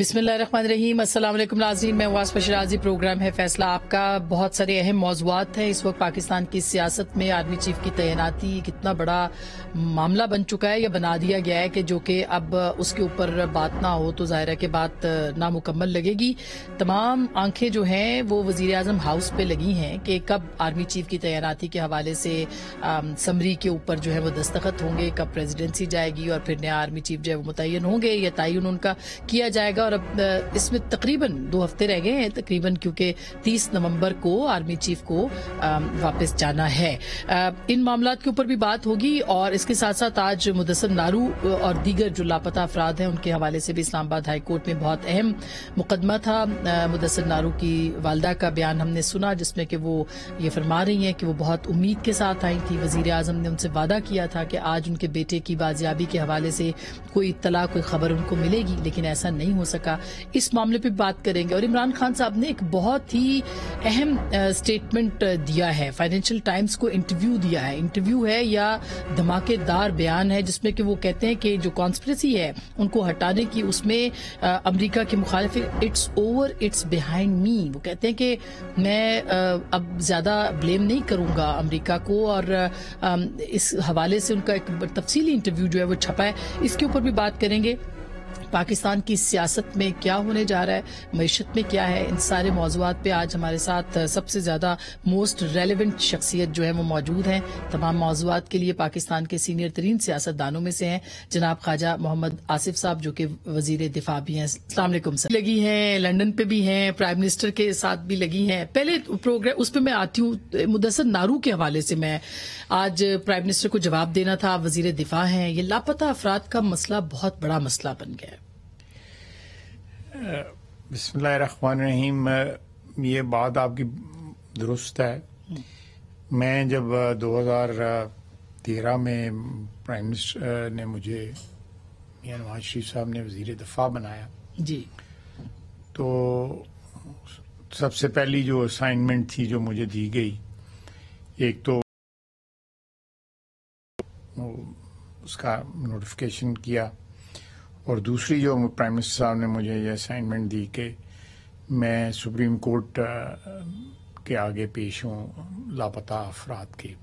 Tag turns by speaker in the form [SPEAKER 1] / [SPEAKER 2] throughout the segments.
[SPEAKER 1] अस्सलाम वालेकुम नाज़रीन, मैं वास बशराजी प्रोग्राम है फैसला आपका। बहुत सारे अहम मौजूद हैं। इस वक्त पाकिस्तान की सियासत में आर्मी चीफ की तैनाती कितना बड़ा मामला बन चुका है, या बना दिया गया है कि जो कि अब उसके ऊपर बात ना हो तो ज़ाहिर के बात नामुकम्मल लगेगी। तमाम आँखें जो हैं, वो वज़ीर अजम हाउस पर लगी हैं कि कब आर्मी चीफ की तैनाती के हवाले से समरी के ऊपर जो है वो दस्तखत होंगे, कब प्रेजिडेंसी जाएगी, और फिर नया आर्मी चीफ जो है वो मुतन होंगे, या तयन उनका किया जाएगा। और इसमें तकरीबन दो हफ़्ते रह गए हैं, तकरीबन क्योंकि 30 नवंबर को आर्मी चीफ को वापस जाना है। इन मामला के ऊपर भी बात होगी और इसके साथ साथ आज मुदसर नारू और दीगर जो लापता अफराद हैं, उनके हवाले से भी इस्लामाबाद हाईकोर्ट में बहुत अहम मुकदमा था। मुदसर नारू की वालदा का बयान हमने सुना, जिसमें कि वो ये फरमा रही हैं कि वो बहुत उम्मीद के साथ आई थी। वज़ीर आज़म ने उनसे वादा किया था कि आज उनके बेटे की बाजियाबी के हवाले से कोई इतला कोई खबर उनको मिलेगी, लेकिन ऐसा नहीं हो सका। इस मामले पे बात करेंगे और इमरान खान साहब ने एक बहुत ही अहम स्टेटमेंट दिया है। फाइनेंशियल टाइम्स को इंटरव्यू दिया है। इंटरव्यू है या धमाकेदार बयान है, जिसमें कि वो कहते हैं कि जो कॉन्स्परेसी है, उनको हटाने की उसमें अमरीका के मुखालिफ it's over it's behind me वो कहते हैं कि मैं अब ज़्यादा ब्लेम नहीं करूँगा अमरीका को और इस हवाले से उनका एक तफसीली इंटरव्यू जो है वो छपा है। इसके ऊपर भी बात करेंगे। पाकिस्तान की सियासत में क्या होने जा रहा है, मीशत में क्या है, इन सारे मौजूद पे आज हमारे साथ सबसे ज़्यादा मोस्ट रेलिवेंट शख्सियत जो है वो मौजूद हैं। तमाम मौजूद के लिए पाकिस्तान के सीनियर तरीन सियासतदानों में से हैं। जनाब ख्वाजा मोहम्मद आसिफ साहब, जो कि वज़ीर दिफा भी हैं। असलम सर। लगी हैं, लंदन पे भी हैं प्राइम मिनिस्टर के साथ भी लगी हैं। पहले प्रोग्राम उस पर मैं आती हूँ मुदसर नारू के हवाले से मैं। आज प्राइम मिनिस्टर को जवाब देना था, वज़ीर दिफा हैं। ये लापता अफराद का मसला बहुत बड़ा मसला बन गया है।
[SPEAKER 2] बिस्मिल्लाहिर्रहमानिर्रहीम ये बात आपकी दुरुस्त है। मैं जब 2013 में प्राइम मिनिस्टर ने मुझे मियाँ नवाज़ शरीफ साहब ने वज़ीर दफ़ा बनाया।
[SPEAKER 1] जी।
[SPEAKER 2] तो सबसे पहली जो असाइनमेंट थी जो मुझे दी गई एक तो उसका नोटिफिकेशन किया और दूसरी जो प्राइम मिनिस्टर साहब ने मुझे ये असाइनमेंट दी कि मैं सुप्रीम कोर्ट के आगे पेश हूँ लापता अफराद के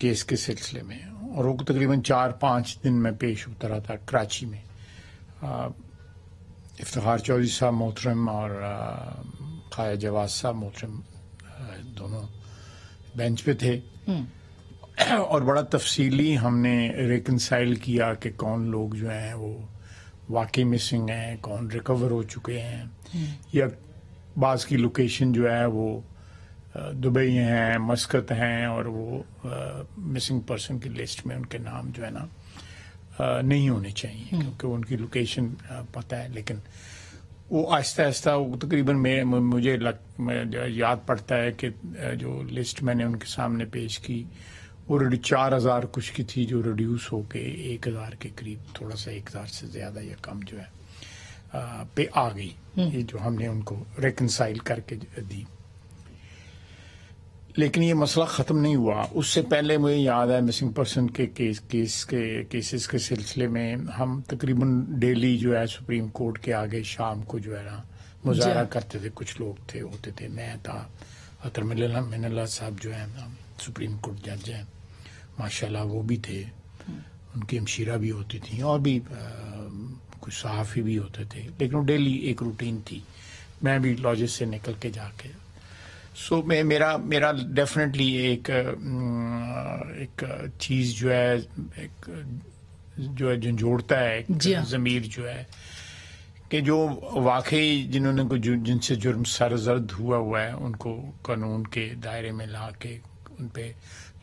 [SPEAKER 2] केस के सिलसिले में। और वो तकरीबन चार पाँच दिन में पेश होता रहा था कराची में। इफ्तार चौधरी साहब मोहतरम और खाया जवाज साहब मोहतरम दोनों बेंच पे थे। और बड़ा तफसीली हमने रिकनसाइल किया कि कौन लोग जो हैं वो वाकई मिसिंग हैं कौन रिकवर हो चुके हैं हम्म। या बाज़ की लोकेशन जो है वो दुबई हैं मस्कत हैं और वो मिसिंग पर्सन की लिस्ट में उनके नाम जो है ना नहीं होने चाहिए हम्म। क्योंकि उनकी लोकेशन पता है लेकिन वो आहिस्ता आहिस्ता तकरीबन मेरे मुझे लग याद पड़ता है कि जो लिस्ट मैंने उनके सामने पेश की ऑलरेडी चार हज़ार कुछ की थी जो रिड्यूस होके एक हज़ार के करीब थोड़ा सा एक हज़ार से ज़्यादा या कम जो है आ, पे आ गई। हम्म। ये जो हमने उनको रिकनसाइल करके दी। लेकिन ये मसला ख़त्म नहीं हुआ। उससे पहले मुझे याद है मिसिंग पर्सन के केस केस के केसेस के सिलसिले में हम तकरीबन डेली जो है सुप्रीम कोर्ट के आगे शाम को जो है ना मुजाहरा करते थे कुछ लोग थे होते थे। मैं था अतर मिनल्ला साहब जो है सुप्रीम कोर्ट जज हैं। माशाल्लाह वो भी थे। उनकी हमशीरा भी होती थी और भी आ, कुछ सहाफ़ी भी होते थे। लेकिन वो डेली एक रूटीन थी। मैं भी लॉजिस से निकल के जाके। सो so, मैं मेरा मेरा डेफिनेटली एक एक चीज़ जो है एक जो है झंझोड़ता है हाँ। ज़मीर जो है कि जो वाकई जिन्होंने को जिनसे जुर्म सरजर्द हुआ हुआ है उनको कानून के दायरे में ला के उन पे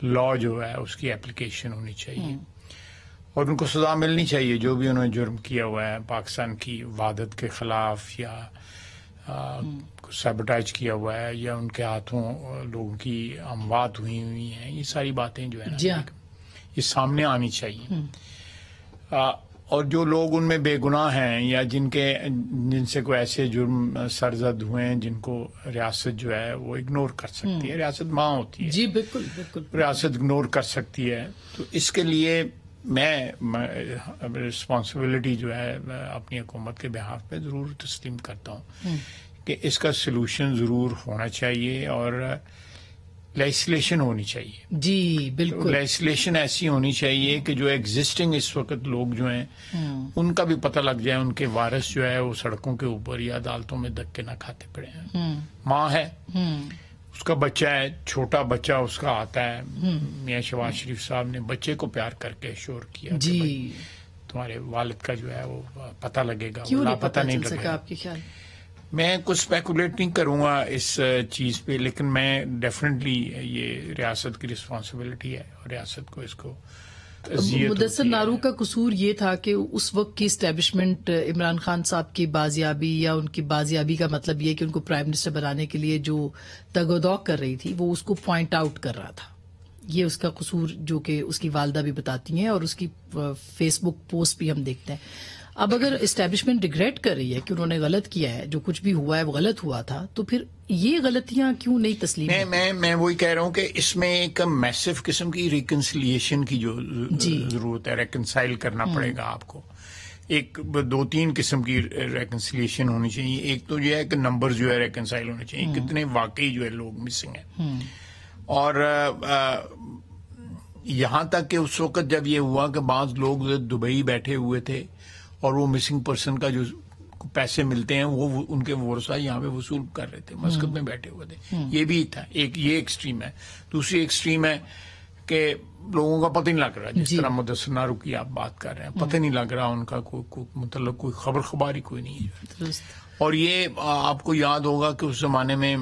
[SPEAKER 2] लॉ जो है उसकी एप्लीकेशन होनी चाहिए हम्म। और उनको सजा मिलनी चाहिए जो भी उन्होंने जुर्म किया हुआ है पाकिस्तान की वादत के खिलाफ या सेबटाइज हम्म। किया हुआ है या उनके हाथों लोगों की अमवात हुई हुई हैं ये सारी बातें जो है ना हाँ। ये सामने आनी चाहिए हम्म। और जो लोग उनमें बेगुनाह हैं या जिनके जिनसे कोई ऐसे जुर्म सरजद हुए हैं जिनको रियासत जो है वो इग्नोर कर सकती है हम्म। रियासत माँ होती है
[SPEAKER 1] जी बिल्कुल बिल्कुल
[SPEAKER 2] रियासत इग्नोर कर सकती है तो इसके लिए मैं रिस्पॉन्सिबिलिटी जो है अपनी हुकूमत के बिहाफ पे ज़रूर तस्लीम करता हूँ
[SPEAKER 1] हम्म।
[SPEAKER 2] कि इसका सलूशन ज़रूर होना चाहिए और लेजिस्लेशन होनी चाहिए।
[SPEAKER 1] जी बिल्कुल।
[SPEAKER 2] लेजिस्लेशन ऐसी होनी चाहिए कि जो एग्जिस्टिंग इस वक्त लोग जो हैं
[SPEAKER 1] हम्म।
[SPEAKER 2] उनका भी पता लग जाए उनके वारिस जो है वो सड़कों के ऊपर या अदालतों में धक्के ना खाते पड़े हैं।
[SPEAKER 1] हम्म,
[SPEAKER 2] माँ है।
[SPEAKER 1] हम्म,
[SPEAKER 2] उसका बच्चा है छोटा बच्चा उसका आता है। मियाँ शवाज शरीफ साहब ने बच्चे को प्यार करके शोर किया
[SPEAKER 1] जी।
[SPEAKER 2] तुम्हारे वालिद का जो है वो पता लगेगा
[SPEAKER 1] क्यों नहीं
[SPEAKER 2] लापता
[SPEAKER 1] पता
[SPEAKER 2] नहीं लगेगा।
[SPEAKER 1] आपके ख्याल?
[SPEAKER 2] मैं कुछ स्पेकुलेट नहीं करूँगा इस चीज़ पे लेकिन मैं डेफिनेटली ये रियासत की रिस्पॉन्सिबिलिटी है और रियासत को इसको होती है।
[SPEAKER 1] नारू का कसूर ये था कि उस वक्त की स्टैब्लिशमेंट इमरान खान साहब की बाजियाबी या उनकी बाजियाबी का मतलब ये कि उनको प्राइम मिनिस्टर बनाने के लिए जो तगोदौक कर रही थी वो उसको पॉइंट आउट कर रहा था ये उसका कसूर जो कि उसकी वालदा भी बताती हैं और उसकी फेसबुक पोस्ट भी हम देखते हैं अब अगर इस्टेब्लिशमेंट रिग्रेट कर रही है कि उन्होंने गलत किया है जो कुछ भी हुआ है वो गलत हुआ था तो फिर ये गलतियाँ क्यों नहीं तस्लीम
[SPEAKER 2] मैं मैं मैं वही कह रहा हूँ कि इसमें एक मैसिव किस्म की रिकन्सिलिएशन की जो
[SPEAKER 1] हम्म।
[SPEAKER 2] ज़रूरत है रेकनसाइल करना पड़ेगा आपको। एक दो तीन किस्म की रेकन्सिलिएशन होनी चाहिए। एक तो ये है कि नंबर जो है रेकनसाइल होने चाहिए।
[SPEAKER 1] हम्म।
[SPEAKER 2] कितने वाकई जो है लोग मिसिंग है। और यहाँ तक कि उस वक्त जब ये हुआ कि बाज लोग दुबई बैठे हुए थे और वो मिसिंग पर्सन का जो पैसे मिलते हैं वो उनके वर्षा यहाँ पे वसूल कर रहे थे मस्कत में बैठे हुए थे। ये भी था एक ये एक्सट्रीम है। दूसरी एक्सट्रीम है कि लोगों का पता नहीं लग रहा जिस। तरह मुदस्सर की आप बात कर रहे हैं पता नहीं लग रहा उनका कोई को, मतलब कोई खबर खबारी कोई नहीं है। और ये आपको याद होगा कि उस जमाने में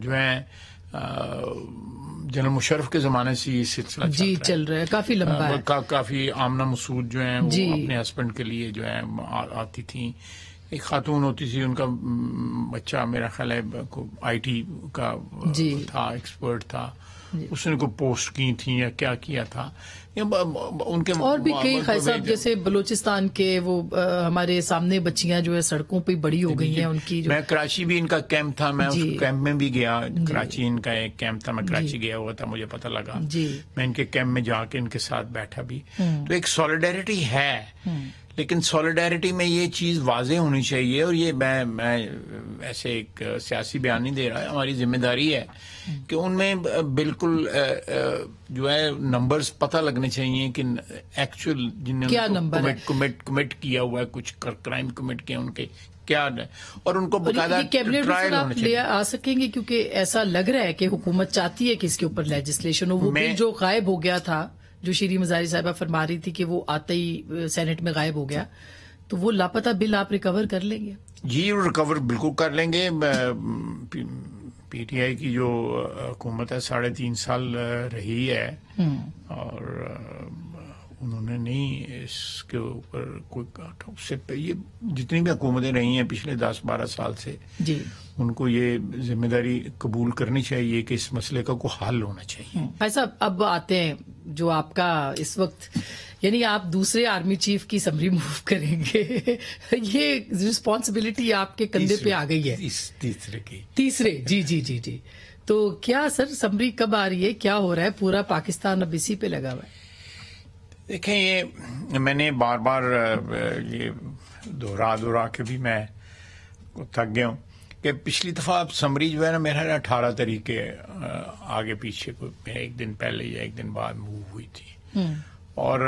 [SPEAKER 2] जो है जनरल मुशरफ के जमाने से ये सिलसिला
[SPEAKER 1] जी
[SPEAKER 2] रहा
[SPEAKER 1] चल रहा है। काफ़ी लंबा है।
[SPEAKER 2] का, काफ़ी आमना मसूद जो है वो अपने हस्बैंड के लिए जो है आ, आती थी। एक खातून होती थी उनका बच्चा मेरा ख्याल है आई टी
[SPEAKER 1] का
[SPEAKER 2] था एक्सपर्ट था। उसने को पोस्ट की थी या क्या किया था? या उनके
[SPEAKER 1] और भी कई खाई साहब जैसे बलूचिस्तान के वो अ, हमारे सामने बच्चियाँ जो है सड़कों पे बड़ी हो गई हैं उनकी जो
[SPEAKER 2] मैं कराची भी इनका कैंप था मैं उस कैंप में भी गया। कराची इनका एक कैंप था मैं कराची गया हुआ था मुझे पता लगा। मैं इनके कैंप में जाके इनके साथ बैठा भी। तो एक सॉलिडेरिटी है। लेकिन सॉलिडेरिटी में ये चीज़ वाजे होनी चाहिए और ये मैं मैं ऐसे एक सियासी बयान नहीं दे रहा है हमारी ज़िम्मेदारी है कि उनमें बिल्कुल जो है नंबर्स पता लगने चाहिए कि एक्चुअल
[SPEAKER 1] है?
[SPEAKER 2] कमिट कमिट कमिट किया हुआ है कुछ क्राइम कमिट किया उनके क्या और उनको बकायदा ट्रायल होने चाहिए
[SPEAKER 1] आ सकेंगे क्योंकि ऐसा लग रहा है कि हुकूमत चाहती है कि इसके ऊपर लेजिस्लेशन हो वो बिल जो गायब हो गया था जो श्री मजारी साहबा फरमा रही थी कि वो आते ही सेनेट में गायब हो गया तो वो लापता बिल आप रिकवर कर लेंगे?
[SPEAKER 2] जी रिकवर बिल्कुल कर लेंगे। पीटीआई की जो हुकूमत है साढ़े तीन साल रही है। और उन्होंने नहीं इसके ऊपर कोई उससे ये जितनी भी हुकूमतें रही हैं पिछले दस बारह साल से
[SPEAKER 1] जी।
[SPEAKER 2] उनको ये ज़िम्मेदारी कबूल करनी चाहिए कि इस मसले का कोई हल होना चाहिए।
[SPEAKER 1] भाई साहब अब आते हैं जो आपका इस वक्त यानी आप दूसरे आर्मी चीफ की समरी मूव करेंगे। ये रिस्पॉन्सिबिलिटी आपके कंधे पे आ गई है।
[SPEAKER 2] इस तीसरे की।
[SPEAKER 1] तीसरे जी जी जी जी। तो क्या सर समरी कब आ रही है? क्या हो रहा है? पूरा पाकिस्तान अब इसी पे लगा हुआ है।
[SPEAKER 2] देखें ये मैंने बार बार ये दोहरा दोहरा के भी मैं थक गया हूँ कि पिछली दफ़ा अब समरी जो है ना मेरा ना अठारह तरीके आगे पीछे को एक दिन पहले या एक दिन बाद मूव हुई थी। और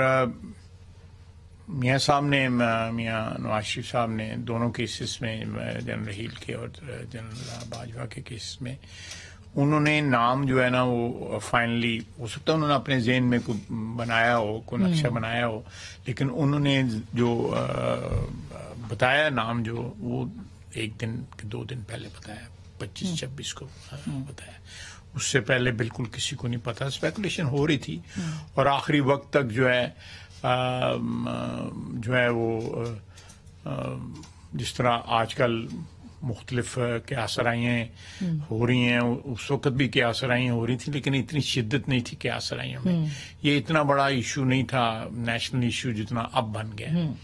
[SPEAKER 2] मियाँ साहब ने मियाँ नवाज़ शरीफ साहब ने दोनों केसेस में जनरल हील के और जनरल बाजवा के केसेस में उन्होंने नाम जो है ना वो फाइनली हो सकता है उन्होंने अपने जेन में कोई बनाया हो कोई नक्शा बनाया हो लेकिन उन्होंने जो अ, बताया नाम जो वो एक दिन के दो दिन पहले बताया पच्चीस छब्बीस को बताया। उससे पहले बिल्कुल किसी को नहीं पता स्पेकुलेशन हो रही थी। और आखिरी वक्त तक जो है म, जो है वो अ, जिस तरह आजकल मुख्तलिफ़ क्या सराइयाँ हो रही हैं उस वक्त भी क्या सराइयाँ हो रही थी लेकिन इतनी शिद्दत नहीं थी क्या सराइयों में। ये इतना बड़ा इशू नहीं था नेशनल इशू जितना अब बन गया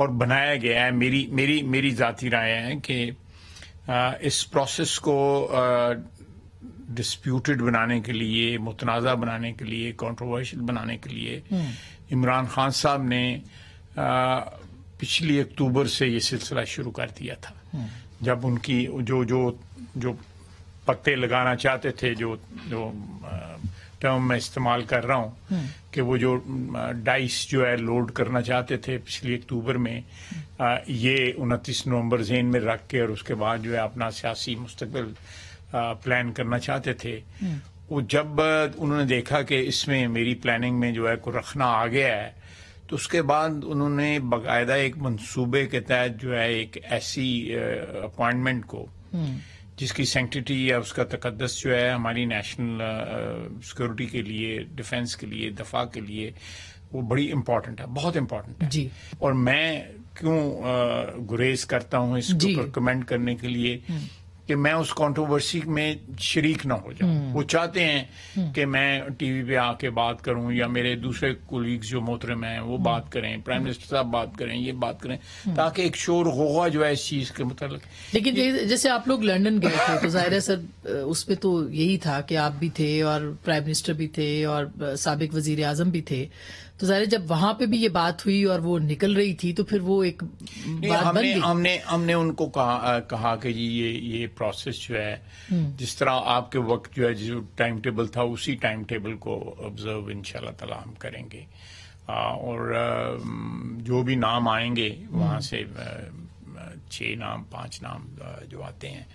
[SPEAKER 2] और बनाया गया है मेरी मेरी मेरी जाती राय है कि इस प्रोसेस को डिस्प्यूटेड बनाने के लिए मुतनाज़ा बनाने के लिए कंट्रोवर्शियल बनाने के लिए इमरान खान साहब ने पिछली अक्टूबर से ये सिलसिला शुरू कर दिया था। जब उनकी जो जो जो पत्ते लगाना चाहते थे जो जो टर्म मैं इस्तेमाल कर रहा हूँ कि वो जो डाइस जो है लोड करना चाहते थे पिछली अक्टूबर में आ, ये उनतीस नवंबर जेन में रख के और उसके बाद जो है अपना सियासी मुस्तबिल प्लान करना चाहते थे। वो जब उन्होंने देखा कि इसमें मेरी प्लानिंग में जो है को रखना आ गया है तो उसके बाद उन्होंने बाकायदा एक मंसूबे के तहत जो है एक ऐसी अपॉइंटमेंट को जिसकी सेंटिटी या उसका तकदस जो है हमारी नेशनल सिक्योरिटी के लिए डिफेंस के लिए दफ़ा के लिए वो बड़ी इंपॉर्टेंट है बहुत इंपॉर्टेंट है।
[SPEAKER 1] जी।
[SPEAKER 2] और मैं क्यों गुरेज करता हूँ इसको कमेंट करने के लिए? कि मैं उस कंट्रोवर्सी में शरीक ना हो जाऊँ। वो चाहते हैं कि मैं टीवी पे आके बात करूँ या मेरे दूसरे कोलीग्स जो मोहतरम हैं वो बात करें प्राइम मिनिस्टर साहब बात करें ये बात करें ताकि एक शोर होगा जो है इस चीज़ के मतलब
[SPEAKER 1] लेकिन जैसे आप लोग लंदन गए थे तो ज़ाहिर है सर उसमें तो यही था कि आप भी थे और प्राइम मिनिस्टर भी थे और सबक वज़ीर आज़म भी थे। तो ज़ाहिर जब वहाँ पे भी ये बात हुई और वो निकल रही थी तो फिर वो एक बात
[SPEAKER 2] हमने
[SPEAKER 1] बन गई।
[SPEAKER 2] हमने हमने उनको कहा कहा कि जी ये ये प्रोसेस जो है जिस तरह आपके वक्त जो है जो टाइम टेबल था उसी टाइम टेबल को ऑब्ज़र्व इंशाल्लाह ताला हम करेंगे। और जो भी नाम आएँगे वहाँ से छह नाम पाँच नाम जो आते हैं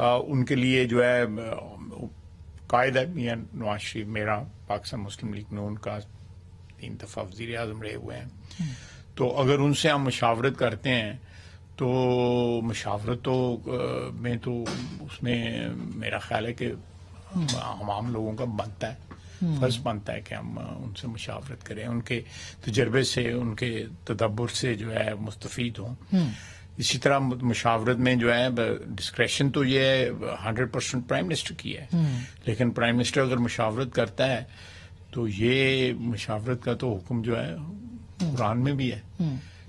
[SPEAKER 2] आ, उनके लिए जो है कायदा मियाँ नवाज़ शरीफ मेरा पाकिस्तान मुस्लिम लीग में उनका तीन दफ़ा वज़ीर आज़म रहे हुए हैं। तो अगर उनसे हम मशावरत करते हैं तो मशावरत तो में तो उसमें मेरा ख्याल है कि हम आम लोगों का बनता है। फ़र्ज़ बनता है कि हम उनसे मशावरत करें उनके तजर्बे से उनके तदब्बर से जो है मुस्तफ़ हों। इसी तरह मशावरत में जो है डिस्क्रेशन तो ये हंड्रेड परसेंट प्राइम मिनिस्टर की है। लेकिन प्राइम मिनिस्टर अगर मशावरत करता है तो ये मशावरत का तो हुक्म जो है कुरान में भी है।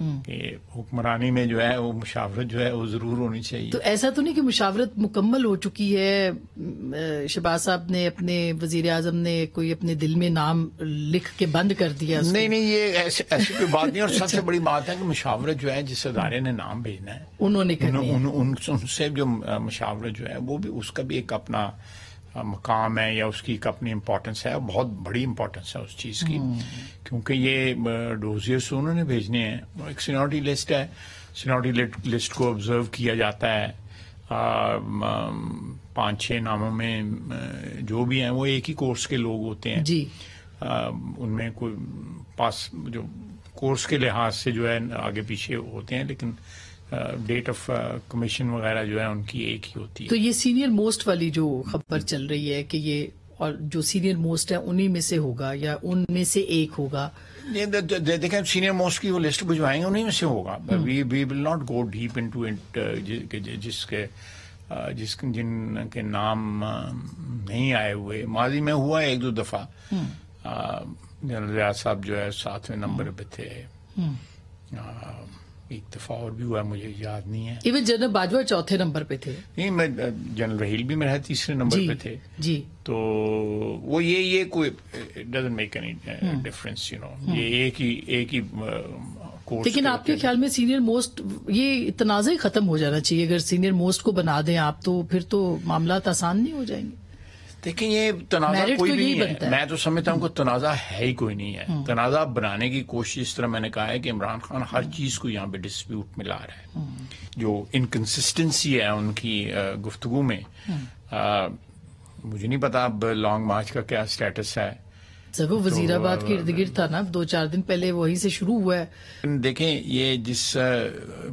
[SPEAKER 2] कि हुक्मरानी में जो है वो मुशावरत जो है वो ज़रूर होनी चाहिए।
[SPEAKER 1] तो ऐसा तो नहीं कि मुशावरत मुकम्मल हो चुकी है शहबाज साहब ने अपने वज़ीर आज़म ने कोई अपने दिल में नाम लिख के बंद कर दिया
[SPEAKER 2] नहीं नहीं ये ऐसे ऐसी कोई बात नहीं और सबसे बड़ी बात है कि मुशावरत जो है जिस अदारे ने नाम भेजना है
[SPEAKER 1] उन्होंने
[SPEAKER 2] उन, उन, उन, उनसे जो मुशावरत जो है वो भी उसका भी एक अपना मकाम है या उसकी एक अपनी इम्पोर्टेंस है बहुत बड़ी इम्पोर्टेंस है उस चीज़ की। क्योंकि ये डोजियर्स उन्होंने भेजने हैं। एक सीनियोरिटी लिस्ट है। सीनियोरिटी लिस्ट को ऑब्ज़र्व किया जाता है। पाँच छह नामों में जो भी हैं वो एक ही कोर्स के लोग होते हैं।
[SPEAKER 1] जी।
[SPEAKER 2] उनमें कोई पास जो कोर्स के लिहाज से जो है आगे पीछे होते हैं लेकिन डेट ऑफ़ कमीशन वगैरह जो है उनकी एक ही होती है।
[SPEAKER 1] तो ये सीनियर मोस्ट वाली जो खबर चल रही है कि ये और जो सीनियर मोस्ट है उन्हीं में से होगा या उनमें से एक होगा?
[SPEAKER 2] देखें सीनियर मोस्ट की वो लिस्ट भिजवाएँगे उन्हीं में से होगा। We we will not go deep into it जिसके जिस जिनके नाम नहीं आए हुए। माजी में हुआ एक दो दफ़ा। जनरल रियाज साहब जो है सातवें नंबर पे थे। एक दफ़ा और भी हुआ मुझे याद नहीं है।
[SPEAKER 1] इवन जनरल बाजवा चौथे नंबर पे थे।
[SPEAKER 2] नहीं मैं जनरल रहील भी मेरा तीसरे नंबर पे थे।
[SPEAKER 1] जी।
[SPEAKER 2] तो वो ये ये कोई doesn't make any difference you know ये एक ही एक ही कोर्स
[SPEAKER 1] लेकिन आपके ख्याल में सीनियर मोस्ट ये तनाज़ा ही खत्म हो जाना चाहिए। अगर सीनियर मोस्ट को बना दें आप तो फिर तो मामला आसान नहीं हो जाएँगे।
[SPEAKER 2] देखिए ये तनाजा कोई तो भी नहीं है। मैं तो समझता हूँ तनाजा है ही कोई नहीं है। तनाजा बनाने की कोशिश इस तरह मैंने कहा है कि इमरान खान हर चीज़ को यहाँ पे डिस्प्यूट में ला रहा है। जो इनकन्सिस्टेंसी है उनकी गुफ्तगु में आ, मुझे नहीं पता अब लॉन्ग मार्च का क्या स्टेटस है।
[SPEAKER 1] सर वो वजीराबाद के इर्द गिर्द था ना दो चार दिन पहले वहीं से शुरू हुआ है।
[SPEAKER 2] देखें ये जिस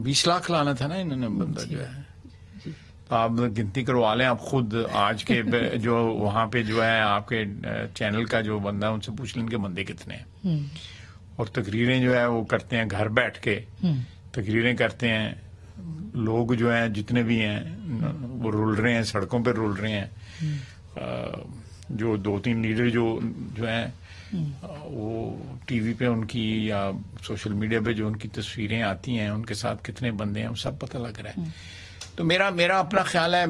[SPEAKER 2] बीस लाख लाना था ना इन्होंने बंदा जो है। तो आप गिनती करवा लें आप खुद आज के जो वहाँ पे जो है आपके चैनल का जो बंदा है उनसे पूछ लें इनके बंदे कितने हैं। और तकरीरें जो है वो करते हैं घर बैठ के। तकरीरें करते हैं। लोग जो हैं जितने भी हैं वो रुल रहे हैं सड़कों पे रुल रहे हैं। जो दो तीन लीडर जो जो हैं वो टीवी पे उनकी या सोशल मीडिया पे जो उनकी तस्वीरें आती हैं उनके साथ कितने बंदे हैं सब पता लग रहा है। तो मेरा मेरा अपना ख्याल है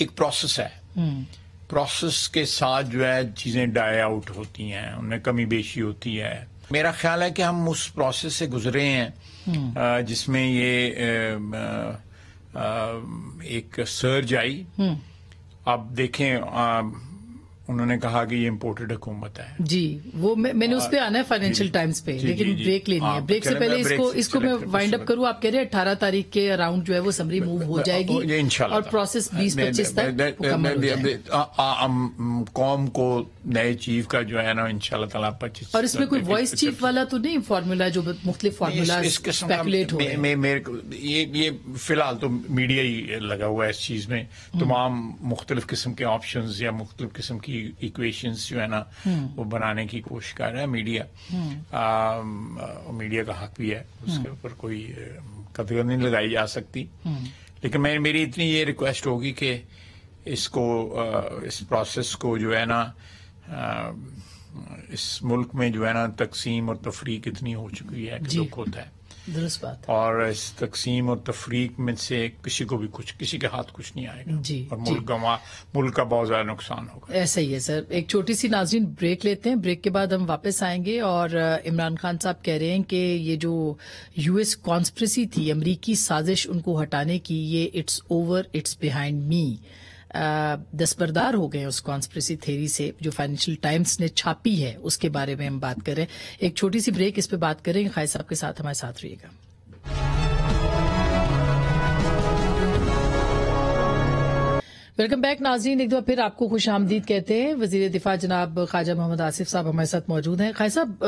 [SPEAKER 2] एक प्रोसेस है। प्रोसेस के साथ जो है चीज़ें डाई आउट होती हैं उनमें कमी बेशी होती है। मेरा ख्याल है कि हम उस प्रोसेस से गुजरे हैं जिसमें ये एक सर्ज आई। अब देखें अ, उन्होंने कहा कि ये इम्पोर्टेड हुकूमत है।
[SPEAKER 1] जी वो मैं, मैंने उस पे आना है फाइनेंशियल टाइम्स पे
[SPEAKER 2] जी,
[SPEAKER 1] लेकिन
[SPEAKER 2] जी, जी।
[SPEAKER 1] ब्रेक लेनी है। ब्रेक से पहले इसको इसको मैं वाइंड अप। करूँ आप कह रहे हैं अठारह तारीख के अराउंड जो है वो समरी मूव हो जाएगी। और प्रोसेस बीस पच्चीस तक
[SPEAKER 2] कौम को नए चीफ का जो है ना इंशाल्लाह ताला पच्चीस
[SPEAKER 1] और इसमें कोई वॉइस चीफ वाला तो नहीं फॉर्मूला जो मुख्तलिफ़ फार्मूला स्पेकुलेट हो
[SPEAKER 2] ये ये फ़िलहाल तो मीडिया ही लगा हुआ है इस चीज़ में। तमाम मुख्तलिफ़ किस्म के ऑप्शन या मुख्तलिफ़ किस्म की इक्वेशंस जो है ना वो बनाने की कोशिश कर रहा है मीडिया और मीडिया का हक भी है उसके ऊपर कोई कदर नहीं लगाई जा सकती। लेकिन मैं मेरी इतनी ये रिक्वेस्ट होगी कि इसको इस प्रोसेस को जो है ना इस मुल्क में जो है ना तकसीम और तफरीक इतनी हो चुकी है कि दुख होता है।
[SPEAKER 1] दुरुस्त बात
[SPEAKER 2] और इस तकसीम और तफरीक में से किसी को भी कुछ किसी के हाथ कुछ नहीं आएगा।
[SPEAKER 1] जी,
[SPEAKER 2] और। मुल्क गंवा मुल्क का बहुत ज़्यादा नुकसान होगा।
[SPEAKER 1] ऐसा ही है सर। एक छोटी सी नाजरीन ब्रेक लेते हैं। ब्रेक के बाद हम वापस आएँगे और इमरान खान साहब कह रहे हैं कि ये जो यूएस कॉन्स्परेसी थी अमरीकी साजिश उनको हटाने की ये it's over it's behind me. दस्तबरदार हो गए उस कॉन्स्परेसी थेरी से, जो फाइनेंशियल टाइम्स ने छापी है, उसके बारे में हम बात करें एक छोटी सी ब्रेक इस पर बात करेंगे खाई साहब के साथ हमारे साथ रहिएगा। वेलकम बैक नाजरीन। एक बार फिर आपको खुश आमदीद कहते हैं। वज़ीर दिफा जनाब ख्वाजा मोहम्मद आसिफ साहब हमारे साथ मौजूद हैं। खाई साहब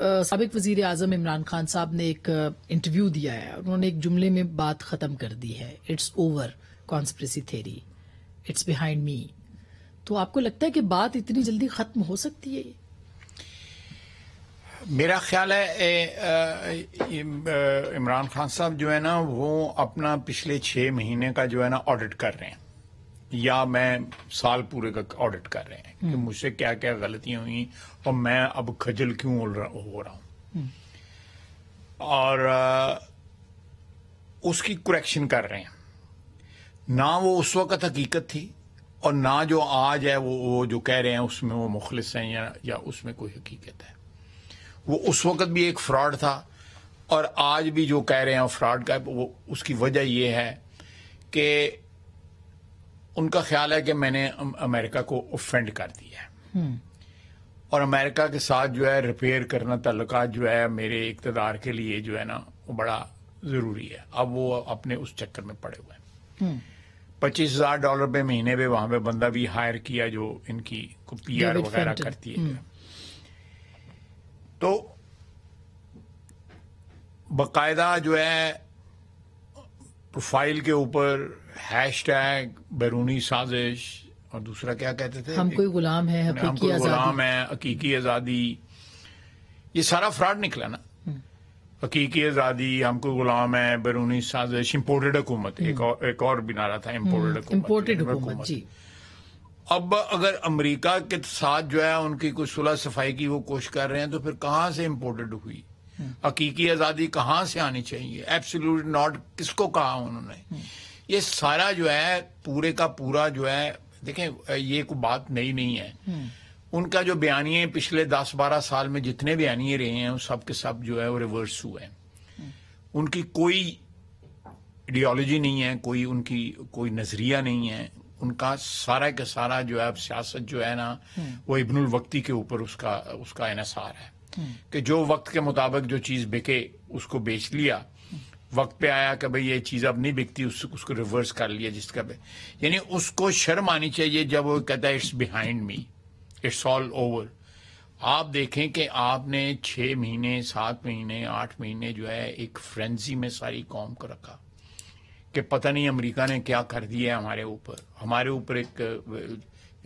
[SPEAKER 1] सबक वज़ीर आज़म इमरान खान साहब ने एक इंटरव्यू दिया है। उन्होंने एक जुमले में बात खत्म कर दी है। It's over conspiracy theory it's behind me तो आपको लगता है कि बात इतनी जल्दी खत्म हो सकती है ये?
[SPEAKER 2] मेरा ख्याल है इमरान खान साहब जो है ना वो अपना पिछले छह महीने का जो है ना ऑडिट कर रहे हैं। या मैं साल पूरे का ऑडिट कर रहे हैं कि मुझसे क्या क्या गलतियाँ हुई और मैं अब खजल क्यों हो रहा हूँ। और अ, उसकी करेक्शन कर रहे हैं। ना वो उस वक्त हकीकत थी और ना जो आज है वो, वो जो कह रहे हैं उसमें वो मुखलिस हैं या, या उसमें कोई हकीकत है। वो उस वक्त भी एक फ्रॉड था और आज भी जो कह रहे हैं फ्रॉड का वो उसकी वजह ये है कि उनका ख्याल है कि मैंने अमेरिका को ऑफेंड कर दिया है। और अमेरिका के साथ जो है रिपेयर करना तल्लुका जो है मेरे इकतदार के लिए जो है ना वो बड़ा ज़रूरी है। अब वो अपने उस चक्कर में पड़े हुए हैं। पच्चीस हज़ार डॉलर पे महीने पे वहाँ पे बंदा भी हायर किया जो इनकी को पीआर वगैरह करती है। तो बकायदा जो है प्रोफ़ाइल के ऊपर हैश टैग बैरूनी साजिश और दूसरा क्या कहते थे?
[SPEAKER 1] हम कोई गुलाम है
[SPEAKER 2] हम कोई गुलाम है हकीकी आज़ादी। ये सारा फ्रॉड निकला ना? हकीकी आज़ादी हमको गुलाम है बैरूनी साजिश इम्पोर्टेड हुकूमत एक और एक और भी नारा था इम्पोर्टेड
[SPEAKER 1] इम्पोर्टेड हुकूमत
[SPEAKER 2] अब अगर अमेरिका के साथ जो है उनकी कुछ सुलह सफ़ाई की वो कोशिश कर रहे हैं तो फिर कहाँ से इम्पोर्टेड हुई? हकीकी आज़ादी कहाँ से आनी चाहिए? एब्सोल्यूट नॉट किसको कहा उन्होंने? ये सारा जो है पूरे का पूरा जो है देखें ये कोई बात नई नहीं, नहीं है उनका जो बयानिए पिछले दस बारह साल में जितने बयानिए रहे हैं सब के सब जो है वो रिवर्स हुए हैं। उनकी कोई आइडियोलॉजी नहीं है कोई उनकी कोई नज़रिया नहीं है। उनका सारा का सारा जो है अब सियासत जो है ना वो इब्नुल वक्ती के ऊपर उसका उसका इनसार है। कि जो वक्त के मुताबिक जो चीज़ बिके उसको बेच लिया। वक्त पे आया कि भाई ये चीज़ अब नहीं बिकती उस, उसको रिवर्स कर लिया जिसका यानी उसको शर्म आनी चाहिए जब वो कहता है it's behind me it's all over आप देखें कि आपने छह महीने सात महीने आठ महीने जो है एक फ्रेंजी में सारी कौम को रखा। कि पता नहीं अमेरिका ने क्या कर दिया है हमारे ऊपर। हमारे ऊपर एक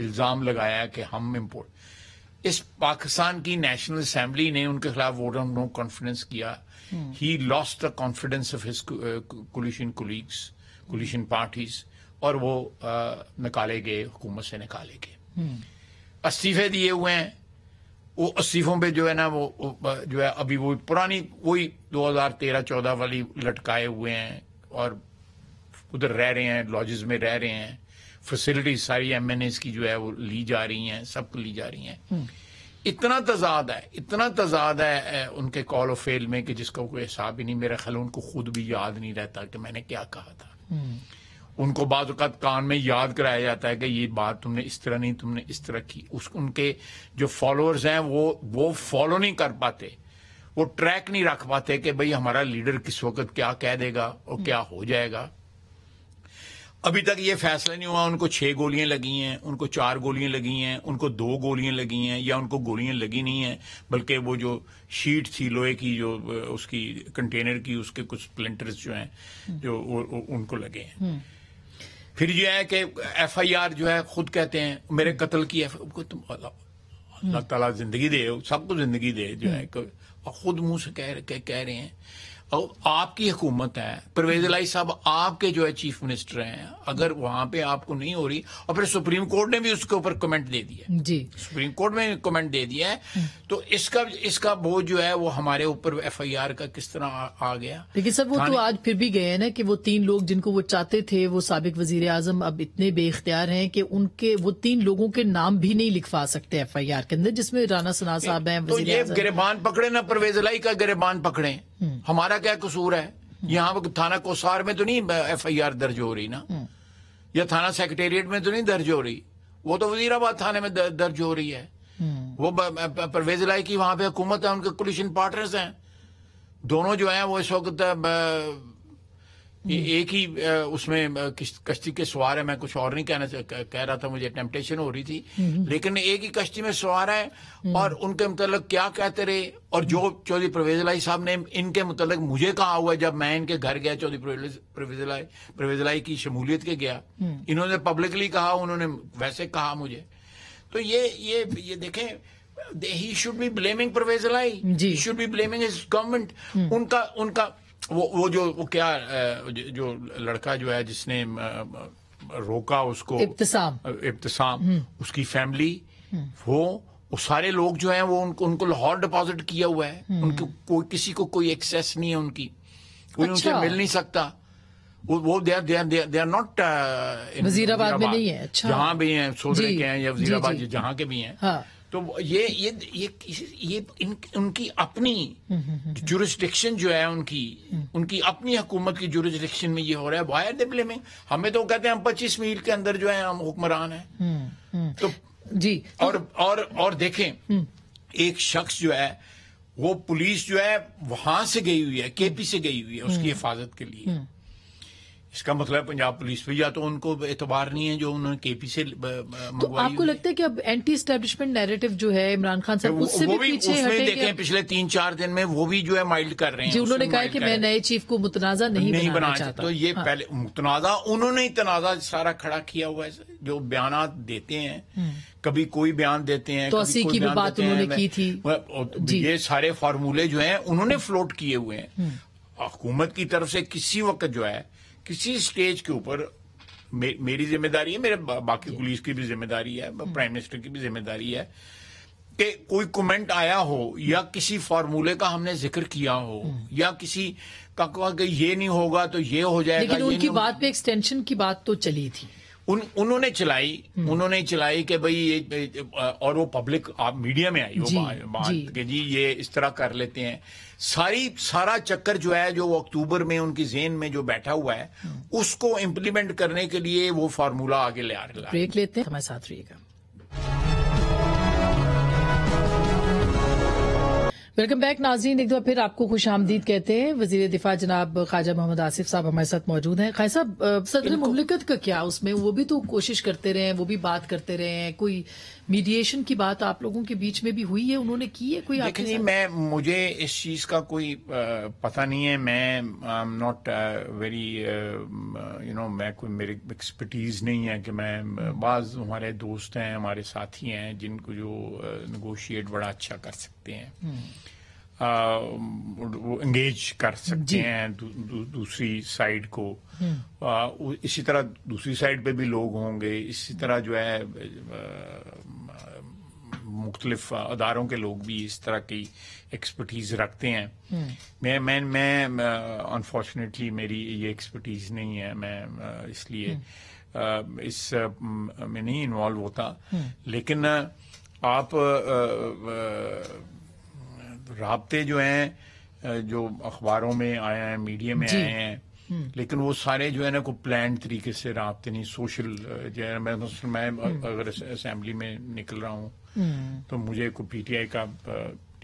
[SPEAKER 2] इल्ज़ाम लगाया कि हम इम्पोर्ट इस पाकिस्तान की नेशनल असेंबली ने उनके खिलाफ वोट ऑफ़ नो कॉन्फिडेंस किया। He lost the confidence of his coalition colleagues coalition parties और वो निकाले गए हुकूमत से निकाले गए। इस्तीफे दिए हुए हैं। वो इस्तीफों पे जो है ना वो, जो है अभी वो पुरानी वही 2013-14 वाली लटकाए हुए हैं और उधर रह रहे हैं लॉजेस में रह रहे हैं। फैसिलिटीज़ सारी एम एन एस की जो है वो ली जा रही हैं सबको ली जा रही हैं। इतना तजाद है इतना तजाद है उनके कॉल ऑफ़ फेल में कि जिसका कोई हिसाब ही नहीं मेरा ख्याल उनको खुद भी याद नहीं रहता कि मैंने क्या कहा था। उनको बाद कान में याद कराया जाता है कि ये बात तुमने इस तरह नहीं, तुमने इस तरह की। उस, उनके जो फॉलोअर्स हैं, वो वो फॉलो नहीं कर पाते। वो ट्रैक नहीं रख पाते कि भाई हमारा लीडर किस वक्त क्या कह देगा और क्या हो जाएगा। अभी तक ये फैसला नहीं हुआ, उनको छह गोलियाँ लगी हैं, उनको चार गोलियाँ लगी हैं, उनको दो गोलियाँ लगी हैं, या उनको गोलियाँ लगी नहीं है, बल्कि वो जो शीट थी, लोहे की जो, उसकी कंटेनर की, उसके कुछ प्लेंटर्स जो हैं, जो उनको लगे हैं। हम्म। फिर जो है कि आर जो है खुद कहते हैं मेरे कत्ल की एफ़ तुम अल्लाह ताला ज़िंदगी दे सबको ज़िंदगी दे जो है हम्म। खुद मुँह से कह, कह, कह रहे हैं और आपकी हुकूमत है। परवेज लाई साहब आपके जो है चीफ मिनिस्टर हैं। अगर वहाँ पे आपको नहीं हो रही और फिर सुप्रीम कोर्ट ने भी उसके ऊपर कमेंट दे दिया
[SPEAKER 1] जी।
[SPEAKER 2] सुप्रीम कोर्ट में कमेंट दे दिया है। तो इसका इसका बोझ जो है वो हमारे ऊपर एफआईआर का किस तरह आ, आ गया?
[SPEAKER 1] लेकिन सर वो तो आज फिर भी गए हैं ना कि वो तीन लोग जिनको वो चाहते थे वो सबक वज़ीर आज़म अब इतने बेख्तियार हैं कि उनके वो तीन लोगों के नाम भी नहीं लिखवा सकते एफ़ आई आर के अंदर जिसमें राना सना साहब हैं
[SPEAKER 2] तो ये गिरबान पकड़े ना परवेज लाई का गिरबान पकड़े। हम्म। हमारा क्या कसूर है यहाँ थाना कोसार में तो नहीं एफ़ आई आर दर्ज हो रही ना। या थाना सेक्रेटेरिएट में तो नहीं दर्ज हो रही वो तो वजीराबाद थाने में दर्ज हो रही है। वो परवेज लाई की वहाँ पे हुकूमत है, उनके कोलिशन पार्टनर्स हैं दोनों जो हैं वो इस वक्त एक ही उसमें कश्ती के सवार है मैं कुछ और नहीं कहना कह रहा था मुझे टेम्पटेशन हो रही थी। हम्म। लेकिन एक ही कश्ती में सवार है हम्म। और उनके मतलब क्या कहते रहे? और जो चौधरी परवेज लाई साहब ने इनके मतलब मुझे कहा हुआ जब मैं इनके घर गया चौधरी परवेज लाई परवेज लाई की शमूलियत के गया हम्म। इन्होंने पब्लिकली कहा उन्होंने वैसे कहा मुझे। तो ये ये ये देखें he should be blaming Pervez Elahi should be blaming his government उनका उनका वो वो जो वो क्या जो लड़का जो है जिसने रोका उसको।
[SPEAKER 1] इब्तसाम।
[SPEAKER 2] इब्तसाम। हम्म। उसकी फैमिली हम्म। वो वो सारे लोग जो हैं वो उनको उनको लाहौर डिपॉजिट किया हुआ है। हम्म। उनको कोई किसी को कोई एक्सेस नहीं है उनकी। कोई अच्छा। उनसे मिल नहीं सकता। वो वो they are they are they are not
[SPEAKER 1] Wazirabad में नहीं है। अच्छा।
[SPEAKER 2] जहाँ भी हैं सोदरे के हैं या वजीराबाद जहाँ के भी हैं।
[SPEAKER 1] हाँ।
[SPEAKER 2] तो ये ये ये ये इन, उनकी अपनी जुरिस्डिक्शन जो है उनकी उनकी अपनी हुकूमत की जुरिस्डिक्शन में ये हो रहा है। वाई आर में हमें तो कहते हैं हम पच्चीस मील के अंदर जो है हम हुक्मरान हैं। तो
[SPEAKER 1] जी
[SPEAKER 2] और और और देखें एक शख्स जो है वो पुलिस जो है वहाँ से गई हुई है केपी से गई हुई है उसकी हिफाजत के लिए। इसका मतलब पंजाब पुलिस भी या तो उनको एतबार नहीं है जो उन्होंने केपी से
[SPEAKER 1] तो आपको लगता है कि अब एंटी स्टैब्लिशमेंट नैरेटिव जो है इमरान खान साहब उससे
[SPEAKER 2] वो
[SPEAKER 1] भी पीछे
[SPEAKER 2] उसमें देखें पिछले तीन चार दिन में वो भी जो है माइल्ड कर रहे हैं
[SPEAKER 1] जी उन्होंने कहा कि मैं नए चीफ को मुतनाजा नहीं, नहीं बनाना चाहता।
[SPEAKER 2] तो ये हाँ। पहले मुतनाजा उन्होंने ही तनाजा सारा खड़ा किया हुआ है जो बयान देते हैं। हम्म। कभी कोई बयान देते हैं
[SPEAKER 1] तो की भी बात उन्होंने की थी।
[SPEAKER 2] ये सारे फार्मूले जो हैं उन्होंने फ्लोट किए हुए हैं। हम्म। हुकूमत की तरफ़ से किसी वक्त जो है किसी स्टेज के ऊपर मे, मेरी ज़िम्मेदारी है मेरे बाकी पुलिस की भी ज़िम्मेदारी है प्राइम मिनिस्टर की भी ज़िम्मेदारी है कि कोई कमेंट आया हो या किसी फार्मूले का हमने ज़िक्र किया हो या किसी का कहा कि ये नहीं होगा तो ये हो जाएगा
[SPEAKER 1] लेकिन उनकी बात पे एक्सटेंशन की बात तो चली थी।
[SPEAKER 2] उन उन्होंने चलाई हम्म। उन्होंने चलाई कि भाई ये और वो पब्लिक आप मीडिया में आई वो बात कि जी ये इस तरह कर लेते हैं सारी सारा चक्कर जो है जो अक्टूबर में उनकी जेन में जो बैठा हुआ है हम्म। उसको इम्प्लीमेंट करने के लिए वो फार्मूला आगे ले आ रहा
[SPEAKER 1] है ब्रेक लेते हैं हमारे साथ रहिएगा वेलकम बैक। नाजीन एक बार फिर आपको खुश आमदीद कहते हैं। वज़ीर दिफा जनाब ख्वाजा मोहम्मद आसिफ साहब हमारे साथ मौजूद हैं। खाई साहब सदर ममलिकत का क्या? उसमें वो भी तो कोशिश करते रहे हैं वो भी बात करते रहे हैं। कोई मीडिएशन की बात आप लोगों के बीच में भी हुई है? उन्होंने की है कोई
[SPEAKER 2] देखिए मैं मुझे इस चीज़ का कोई पता नहीं है। मैं I am not very you know मैं कोई मेरी एक्सपर्टीज नहीं है कि मैं बाज हमारे दोस्त हैं हमारे साथी हैं जिनको जो नेगोशिएट बड़ा अच्छा कर सकते हैं। हम्म। वो एंगेज कर सकते हैं दू, दू, दूसरी साइड को। हम्म। आ, इसी तरह दूसरी साइड पे भी लोग होंगे। इसी तरह जो है मुख्तलिफ़ अदारों के लोग भी इस तरह की एक्सपर्टीज रखते हैं। मैं मैं मैं अनफॉर्चुनेटली मेरी ये एक्सपर्टीज नहीं है। मैं इसलिए इस में नहीं इन्वॉल्व होता। लेकिन आप रबते जो हैं जो अखबारों में आए हैं मीडिया में आए हैं लेकिन वो सारे जो है ना को प्लान तरीके से रबते नहीं सोशल जो है मैं मैं अगर असेंबली में निकल रहा हूँ तो मुझे को पीटीआई का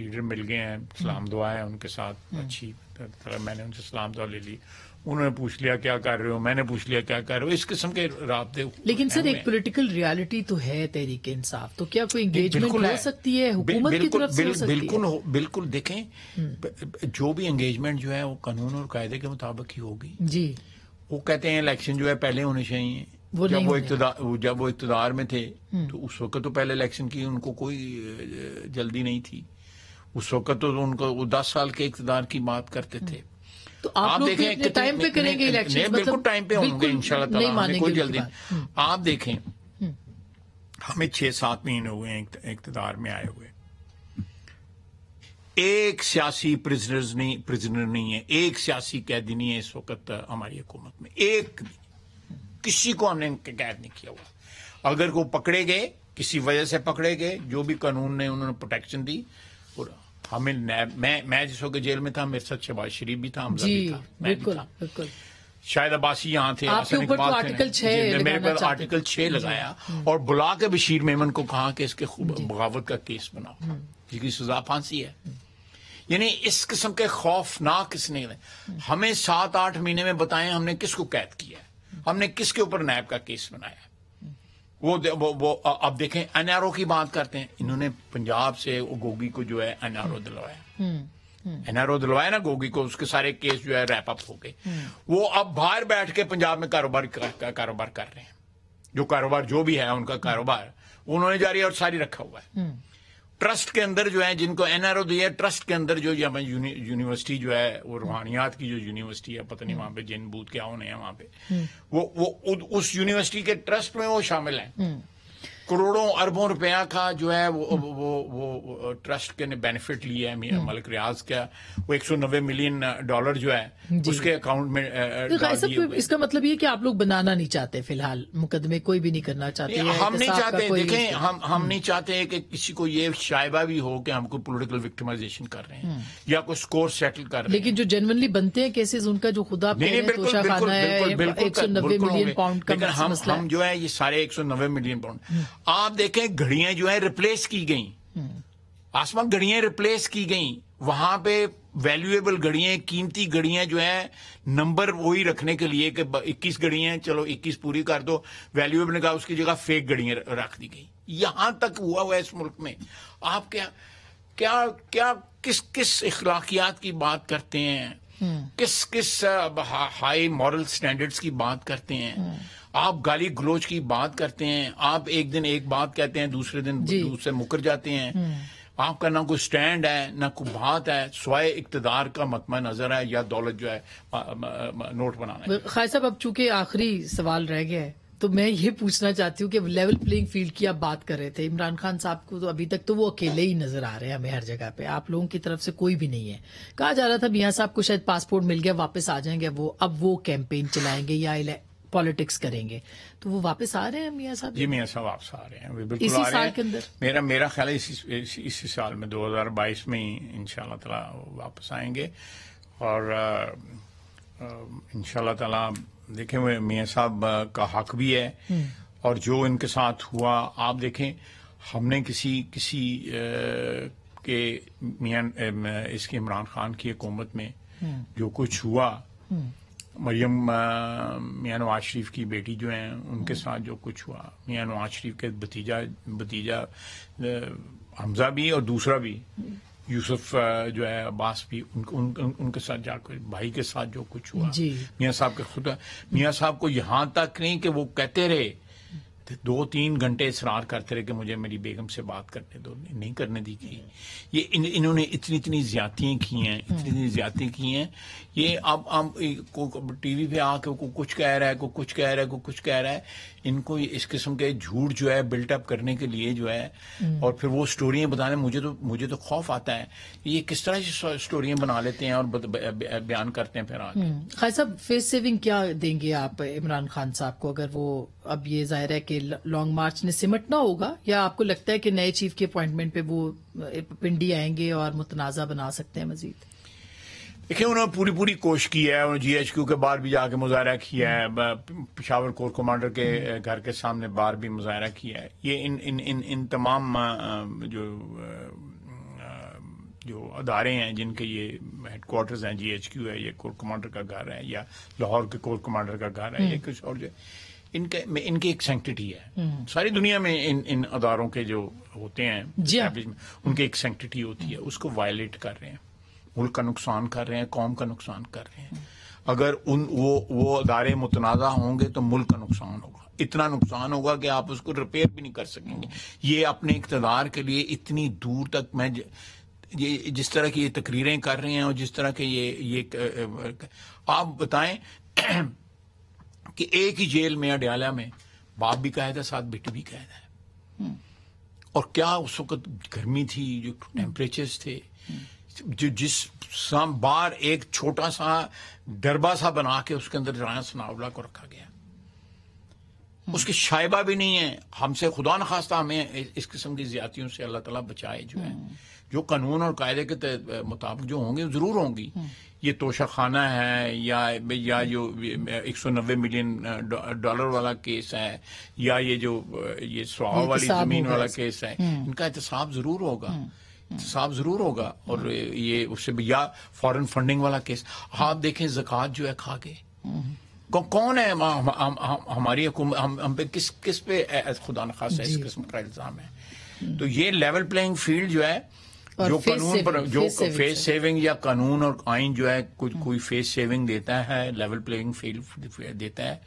[SPEAKER 2] लीडर मिल गए हैं सलाम दुआ है उनके साथ अच्छी तरह मैंने उनसे सलाम दुआ ले ली। उन्होंने पूछ लिया क्या कर रहे हो? मैंने पूछ लिया क्या कर रहे हो? इस किस्म के रबते
[SPEAKER 1] लेकिन सर एक पॉलिटिकल रियलिटी तो है तहरीक इंसाफ। तो क्या कोई एंगेजमेंट हो सकती है? हुकूमत की तरफ़ से हो सकती
[SPEAKER 2] बिल्कुल है? बिल्कुल देखें जो भी एंगेजमेंट जो है वो कानून और कायदे के मुताबिक ही होगी।
[SPEAKER 1] जी।
[SPEAKER 2] वो कहते हैं इलेक्शन जो है पहले होने चाहिए। वो जब वो इकतदार जब वो इकतदार में थे हम्म। तो उस वक्त तो पहले इलेक्शन की उनको कोई जल्दी नहीं थी। उस वक्त तो उनको दस साल के इकतदार की बात करते थे।
[SPEAKER 1] तो आप, आप देखें टाइम पे करेंगे इलेक्शन
[SPEAKER 2] मतलब बिल्कुल टाइम पे होंगे इंशाल्लाह कोई जल्दी। आप देखें। हम्म। हमें छह सात महीने हुए हैं इकतदार में आए हुए। एक सियासी प्रिजनर नहीं प्रिजनर नहीं है। एक सियासी कैदी नहीं है इस वक्त हमारी हुकूमत में। एक किसी को हमने कैद नहीं किया हुआ। अगर को पकड़े गए किसी वजह से पकड़े गए जो भी कानून ने उन्होंने प्रोटेक्शन दी और हमें मैं मैं जिस वक्त जेल में था मेरे साथ शहबाज शरीफ भी था हमजा भी था मैं बिल्कुल, भी था। बिल्कुल। शायद अब्बासी यहाँ थे
[SPEAKER 1] तो आर्टिकल छह
[SPEAKER 2] मेरे पर आर्टिकल छह लगाया और बुला के बशीर मेमन को कहा कि इसके बगावत का केस बनाओ। हम्म। जिसकी सजा फांसी है। यानी इस किस्म के खौफनाक किसने हमें सात आठ महीने में बताएँ हमने किसको कैद किया हमने किसके ऊपर नैब का केस बनाया वो दे, वो, वो अब देखें एनआरओ की बात करते हैं। इन्होंने पंजाब से गोगी को जो है एनआरओ दिलवाया। एनआरओ हम्म, हम्म। दिलवाया ना गोगी को उसके सारे केस जो है रैप अप हो गए। हम्म। वो अब बाहर बैठ के पंजाब में कारोबार कारोबार कर रहे हैं। जो कारोबार जो भी है उनका कारोबार उन्होंने जारी और सारी रखा हुआ है। ट्रस्ट के अंदर जो है जिनको एनआरओ दिया ट्रस्ट के अंदर जो यूनि, यूनिवर्सिटी जो है वो रूहानियात की जो यूनिवर्सिटी है पता नहीं वहाँ पे जिन बूथ क्या होने हैं वहाँ पे। वो वो उस यूनिवर्सिटी के ट्रस्ट में वो शामिल है। करोड़ों अरबों रुपया का जो है वो वो वो, वो ट्रस्ट के ने बेनिफिट लिया है हम्म। मलिक रियाज का। वो एक सौ नब्बे मिलियन डॉलर जो है उसके अकाउंट में
[SPEAKER 1] तो इसका मतलब ये कि आप लोग बनाना नहीं चाहते फ़िलहाल मुकदमे कोई भी नहीं करना चाहते नहीं,
[SPEAKER 2] हम नहीं चाहते देखें हम हम हम्म। नहीं चाहते कि किसी को ये शायबा भी हो कि हमको पोलिटिकल विक्टिमाइजेशन कर रहे हैं हम्म। या कोई स्कोर सेटल कर रहे हैं।
[SPEAKER 1] लेकिन जो जेनवनली बनते हैं केसेज उनका जो खुदा एक सौ नब्बे मिलियन पाउंड का
[SPEAKER 2] हम जो है ये सारे एक सौ नब्बे मिलियन पाउंड आप देखें घड़ियाँ जो है रिप्लेस की गई। आसमान घड़ियाँ रिप्लेस की गई। वहाँ पे वैल्यूएबल घड़ियाँ कीमती घड़ियाँ जो है नंबर वही रखने के लिए कि 21 घड़ियाँ चलो 21 पूरी कर दो। वैल्यूएबल ने कहा उसकी जगह फेक घड़ियाँ रख दी गई। यहाँ तक हुआ हुआ इस मुल्क में। आप क्या क्या क्या किस किस इखलाकियात की बात करते हैं? किस किस हाई मॉरल स्टैंडर्ड्स की बात करते हैं? आप गाली गलोच की बात करते हैं आप एक दिन एक बात कहते हैं दूसरे दिन दूसरे मुकर जाते हैं। हम्म। आपका ना कोई स्टैंड है ना कोई बात है स्वाय इकतदार का मतम नज़र है या दौलत जो है नोट बनाना
[SPEAKER 1] खाई साहब अब चूँकि आखिरी सवाल रह गया है तो मैं ये पूछना चाहती हूँ कि लेवल प्लेइंग फ़ील्ड की आप बात कर रहे थे इमरान खान साहब को तो अभी तक तो वो अकेले ही नज़र आ रहे हैं हमें हर जगह पे। आप लोगों की तरफ़ से कोई भी नहीं है। कहा जा रहा था मियाँ साहब को शायद पासपोर्ट मिल गया वापस आ जाएँगे वो अब वो कैंपेन चलाएँगे या पॉलिटिक्स करेंगे। तो वो वापस आ रहे हैं मियाँ साहब?
[SPEAKER 2] जी मियाँ साहब वापस आ रहे हैं। बिल्कुल
[SPEAKER 1] इसी साल के अंदर?
[SPEAKER 2] मेरा मेरा ख्याल है इसी इस, इसी साल में 2022 में ही इंशाल्लाह ताला वापस आएँगे। और इंशाल्लाह तला देखें हुए मियाँ साहब का हक भी है। हम्म। और जो इनके साथ हुआ आप देखें हमने किसी किसी आ, के मियाँ इसके इमरान खान की हुकूमत में हम्म। जो कुछ हुआ हम्म। मरियम मियाँ नवाज़ शरीफ की बेटी जो हैं उनके साथ जो कुछ हुआ मियाँ नवाज़ शरीफ के भतीजा भतीजा हमजा भी और दूसरा भी यूसुफ जो है अब्बास भी उन, उन, उन, उनके साथ जाकर भाई के साथ जो कुछ हुआ। मियाँ साहब के खुद मियाँ साहब को यहाँ तक नहीं कि वो कहते रहे दो तीन घंटे इसरार करते रहे कि मुझे मेरी बेगम से बात करने दो नहीं करने दी गई। ये इन, इन्होंने इतनी इतनी ज्यादतियाँ की हैं इतनी इतनी ज्यादतियाँ की हैं। ये अब अब टीवी पे आके को कुछ कह रहा है को कुछ कह रहा है को कुछ कह रहा है। इनको इस किस्म के झूठ जो है बिल्टअप करने के लिए जो है और फिर वो स्टोरियाँ बताने मुझे तो मुझे तो खौफ आता है ये किस तरह से स्टोरियाँ बना लेते हैं और बयान करते हैं फिर आगे।
[SPEAKER 1] हम्म। खाई साहब फेस सेविंग क्या देंगे आप इमरान खान साहब को? अगर वो अब ये ज़ाहिर है कि लॉन्ग मार्च ने सिमटना होगा? या आपको लगता है कि नए चीफ के अपॉइंटमेंट पे वो पिंडी आएँगे और मुतनाज़ा बना सकते हैं मजीद?
[SPEAKER 2] देखिए उन्होंने पूरी पूरी कोशिश की है। उन्होंने जीएचक्यू के बाहर भी जाके मुजाहरा किया है। पिशावर कोर कमांडर के घर के सामने बाहर भी मुजाहरा किया है। ये इन इन इन इन तमाम जो जो अदारे हैं जिनके ये हेडक्वार्टर्स हैं जीएचक्यू है ये कोर कमांडर का घर है या लाहौर के कोर कमांडर का घर है ये हम्म। कुछ और जो इनके इनकी एक सेंटिटी है। हम्म। सारी दुनिया में इन इन अदारों के जो होते हैं हाँ। उनकी एक सेंटिटी होती है। उसको वायलेट कर रहे हैं। मुल्क का नुकसान कर रहे हैं कौम का नुकसान कर रहे हैं। अगर उन वो वो अदारे मुतनाज़ा होंगे तो मुल्क का नुकसान होगा। इतना नुकसान होगा कि आप उसको रिपेयर भी नहीं कर सकेंगे। ये अपने इकतदार के लिए इतनी दूर तक मैं ज, ये जिस तरह की ये तकरीरें कर रहे हैं और जिस तरह के ये ये आप बताएँ कि एक ही जेल में अडयाला में बाप भी है साथ बेटी भी कैद है हम्म। और क्या उस वक्त गर्मी थी जो टेम्परेचर्स थे जो जिस बार एक छोटा सा डरबा सा बना के उसके अंदर राना सनावला को रखा गया। उसकी शायबा भी नहीं है। हमसे खुदा न खास्ता हमें इस किस्म की ज्यादतियों से अल्लाह ताला बचाए जो है। जो कानून और कायदे के मुताबिक जो होंगे ज़रूर होंगी। ये तोशा खाना है या या जो एक सौ नब्बे मिलियन डॉलर वाला केस है या ये जो ये सुहाव वाली ज़मीन वाला केस है हम्म। इनका एहतसाब ज़रूर होगा। हम्म। साफ़ ज़रूर होगा और ये उससे या फॉरेन फंडिंग वाला केस। आप देखें जक़ात जो है खा के। कौन है हम, हम, हम, हमारी हुकूमत हम, हम पे किस किस पे खुदा न खास इस किस्म का इल्ज़ाम है। तो ये लेवल प्लेइंग फ़ील्ड जो है जो कानून पर जो फेस सेविंग या कानून और आइन जो है कुछ कोई फेस सेविंग देता है लेवल प्लेइंग फ़ील्ड देता है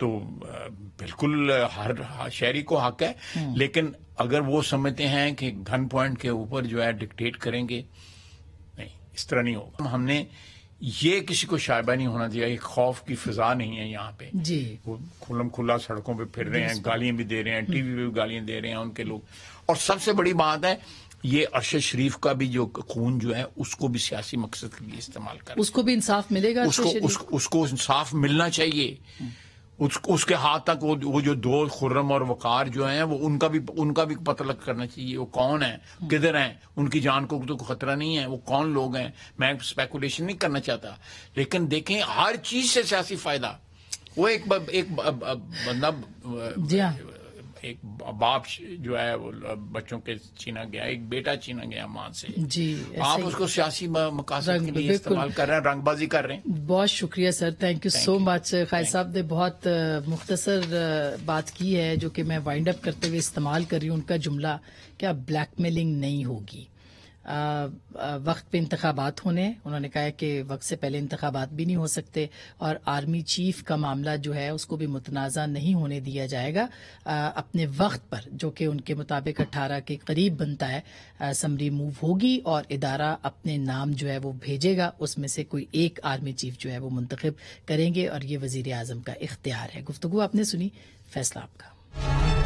[SPEAKER 2] तो बिल्कुल हर शहरी को हक है। हम्म। लेकिन अगर वो समझते हैं कि गन पॉइंट के ऊपर जो है डिक्टेट करेंगे नहीं इस तरह नहीं होगा। हमने ये किसी को शायबा नहीं होना चाहिए खौफ की फिजा नहीं है यहाँ पे।
[SPEAKER 1] जी।
[SPEAKER 2] वो खुलम खुला सड़कों पे फिर रहे हैं गालियाँ भी दे रहे हैं टीवी पे भी गालियाँ दे रहे हैं उनके लोग। और सबसे बड़ी बात है ये अरशद शरीफ का भी जो खून जो है उसको भी सियासी मकसद के लिए इस्तेमाल कर
[SPEAKER 1] उसको भी इंसाफ मिलेगा
[SPEAKER 2] उसको उस, उसको इंसाफ मिलना चाहिए। उस, उसके हाथ तक वो वो जो दो खुर्रम और वकार जो हैं वो उनका भी उनका भी पता लग करना चाहिए वो कौन है किधर हैं? उनकी जान को तो खतरा नहीं है वो कौन लोग हैं? मैं स्पेकुलेशन नहीं करना चाहता। लेकिन देखें हर चीज़ से सियासी फ़ायदा। वो एक एक बंदा एक बाप जो है वो बच्चों के छीना गया एक बेटा छीना गया माँ से।
[SPEAKER 1] जी
[SPEAKER 2] आप उसको सियासी मकासद के लिए इस्तेमाल कर रहे हैं रंगबाजी कर रहे हैं।
[SPEAKER 1] बहुत शुक्रिया sir. Thank you so much खाई साहब ने बहुत मुख्तसर बात की है जो कि मैं वाइंड अप करते हुए इस्तेमाल कर रही हूँ उनका जुमला क्या ब्लैकमेलिंग नहीं होगी। वक्त पे इंतबात होने। उन्होंने कहा कि वक्त से पहले इंतबात भी नहीं हो सकते और आर्मी चीफ का मामला जो है, उसको भी मुतनाज़ा नहीं होने दिया जाएगा। अपने वक्त पर, जो कि उनके मुताबिक अट्ठारह के करीब बनता है समरी मूव होगी और इदारा अपने नाम जो है वो भेजेगा। उसमें से कोई एक आर्मी चीफ जो है वो मुंतखब करेंगे और ये वज़ीर अजम का इख्तियार है। गुफ्तु आपने सुनी फैसला आपका।